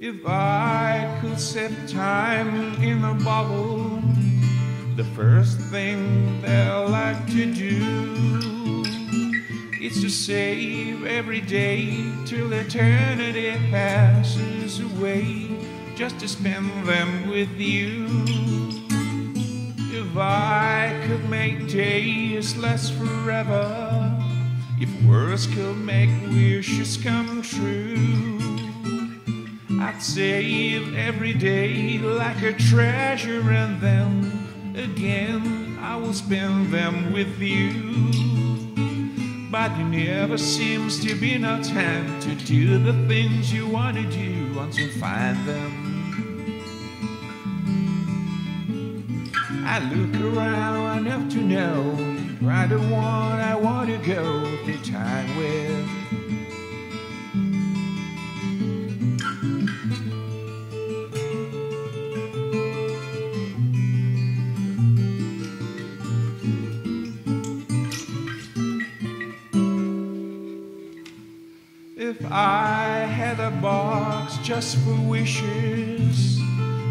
except time in a bottle. The first thing they'll like to do is to save every day till eternity passes away, just to spend them with you. If I could make days last forever, if words could make wishes come true. I'd save every day like a treasure and then again I will spend them with you. But there never seems to be no time to do the things you want to do once you find them. I look around enough to know you are the one I want to go through time with. If I had a box just for wishes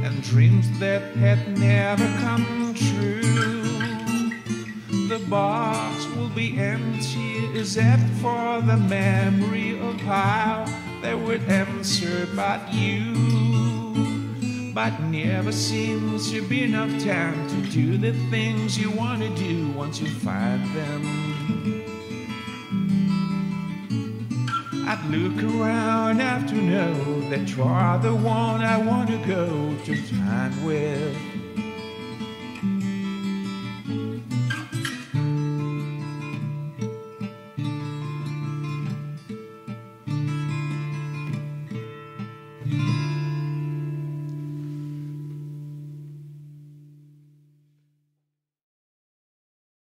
and dreams that had never come true, the box will be empty except for the memory of how they would answer but you. But never seems to be enough time to do the things you want to do once you find them. I'd look around to know that you are the one I want to go to time with.